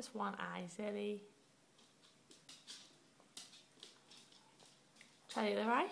Just one eye, silly. Try the other eye.